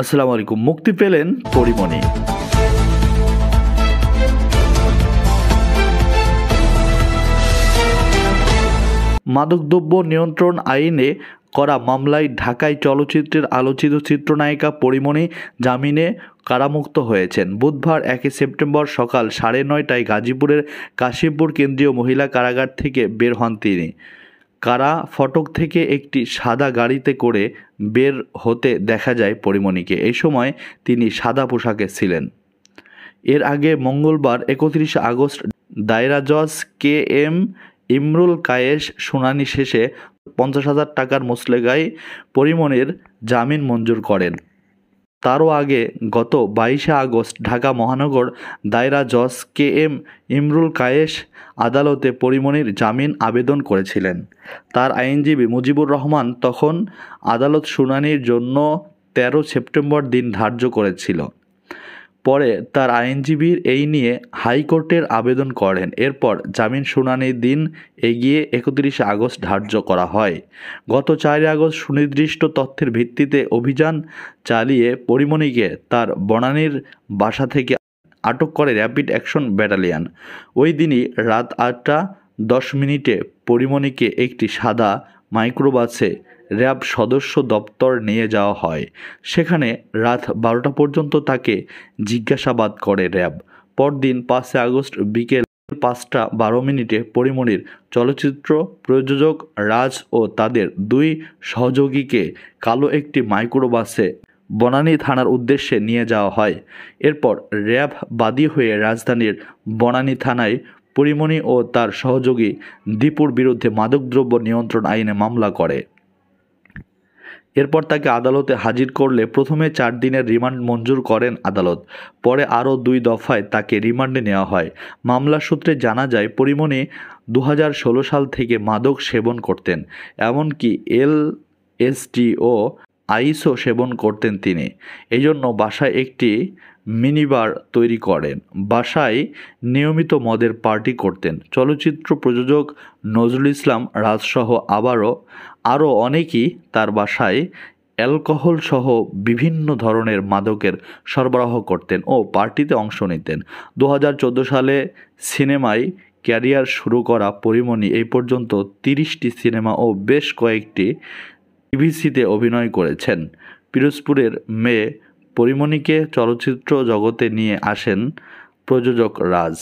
আসসালামু আলাইকুম। মুক্তি পেলেন পরিমণি। মাদকদ্রব্য নিয়ন্ত্রণ আইনে করা মামলায় ঢাকায় চলচ্চিত্রের আলোচিত চিত্রনায়িকা পরিমণি জামিনে কারামুক্ত হয়েছেন। বুধবার একে সেপ্টেম্বর সকাল সাড়ে নয়টায় গাজীপুরের কাশিমপুর কেন্দ্রীয় মহিলা কারাগার থেকে বের হন তিনি। কারা ফটক থেকে একটি সাদা গাড়িতে করে বের হতে দেখা যায় পরিমণিকে। এই সময় তিনি সাদা পোশাকে ছিলেন। এর আগে মঙ্গলবার একত্রিশে আগস্ট দায়রা জজ কে এম ইমরুল কায়েস শুনানি শেষে পঞ্চাশ হাজার টাকার মুসলেগায় পরিমণের জামিন মঞ্জুর করেন। তারও আগে গত বাইশে আগস্ট ঢাকা মহানগর দায়রা জজ কে এম ইমরুল কায়েস আদালতে পরিমণির জামিন আবেদন করেছিলেন। তার আইনজীবী মুজিবুর রহমান তখন আদালত শুনানির জন্য তেরো সেপ্টেম্বর দিন ধার্য করেছিল। পরে তার আইনজীবীর এই নিয়ে হাইকোর্টের আবেদন করেন। এরপর জামিন শুনানির দিন এগিয়ে একত্রিশে আগস্ট ধার্য করা হয়। গত চারই আগস্ট সুনির্দিষ্ট তথ্যের ভিত্তিতে অভিযান চালিয়ে পরিমণিকে তার বনানীর বাসা থেকে আটক করে র্যাপিড অ্যাকশন ব্যাটালিয়ন। ওই দিনই রাত আটটা দশ মিনিটে পরিমণিকে একটি সাদা মাইক্রোবাসে র্যাব সদস্য দপ্তর নিয়ে যাওয়া হয়। সেখানে রাত বারোটা পর্যন্ত তাকে জিজ্ঞাসাবাদ করে র্যাব। পরদিন পাঁচই আগস্ট বিকেল পাঁচটা বারো মিনিটে পরিমণির চলচ্চিত্র প্রযোজক রাজ ও তাদের দুই সহযোগীকে কালো একটি মাইক্রোবাসে বনানী থানার উদ্দেশ্যে নিয়ে যাওয়া হয়। এরপর র্যাব বাদী হয়ে রাজধানীর বনানী থানায় পরিমণি ও তার সহযোগী দীপুর বিরুদ্ধে মাদকদ্রব্য নিয়ন্ত্রণ আইনে মামলা করে। এরপর তাকে আদালতে হাজির করলে প্রথমে চার দিনের রিমান্ড মঞ্জুর করেন আদালত, পরে আরও দুই দফায় তাকে রিমান্ডে নেওয়া হয়। মামলা সূত্রে জানা যায়, পরিমণি দু হাজার ষোলো সাল থেকে মাদক সেবন করতেন, এমনকি এল এসটি ও আইসও সেবন করতেন তিনি। এই জন্য বাসায় একটি মিনিবার তৈরি করেন। বাসায় নিয়মিত মদের পার্টি করতেন। চলচ্চিত্র প্রযোজক নজরুল ইসলাম রাজসহ আবারও, আরও অনেকেই তার বাসায় অ্যালকোহল সহ বিভিন্ন ধরনের মাদকের সরবরাহ করতেন ও পার্টিতে অংশ নিতেন। দু হাজার চোদ্দ সালে সিনেমায় ক্যারিয়ার শুরু করা পরিমণি এই পর্যন্ত তিরিশটি সিনেমা ও বেশ কয়েকটি টিভিসিতে অভিনয় করেছেন। পিরোজপুরের মেয়ে পরিমণিকে চলচ্চিত্র জগতে নিয়ে আসেন প্রযোজক রাজ।